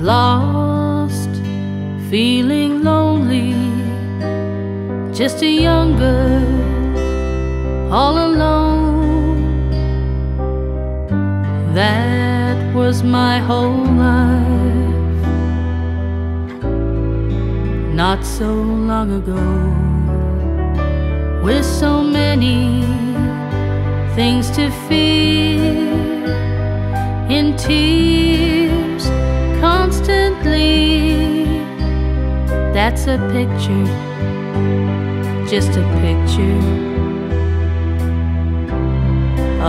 lost, feeling lonely, just a young bird, all alone. That was my whole life, not so long ago, with so many things to fear in tears. That's a picture, just a picture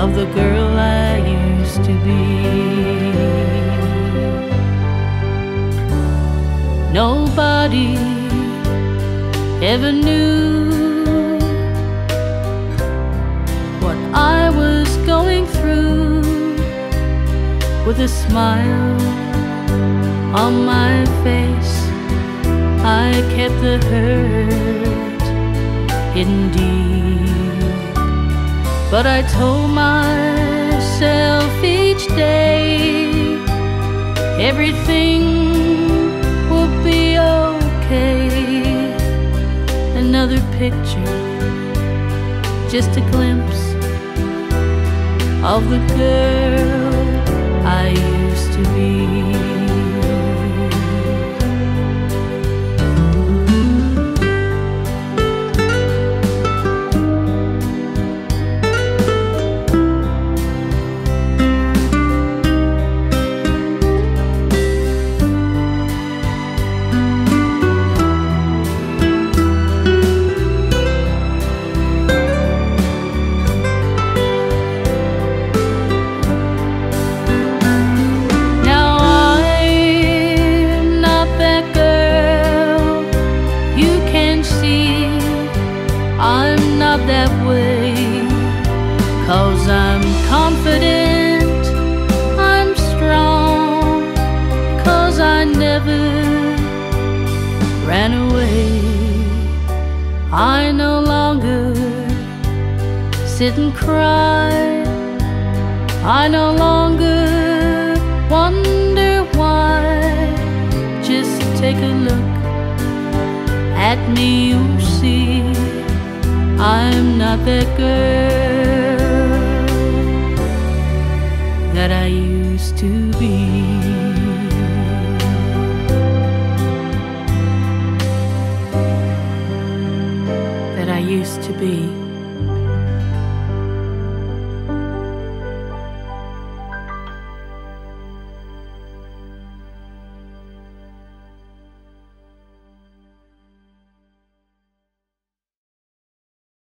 of the girl I used to be. Nobody ever knew what I was going through with a smile on my face. I kept the hurt hidden deep, but I told myself each day everything will be okay. Another picture, just a glimpse of the girl I used to be. That way. Cause I'm confident, I'm strong. Cause I never ran away. I no longer sit and cry. I no longer wonder why. Just take a look at me. I'm not that girl that I used to be. That I used to be.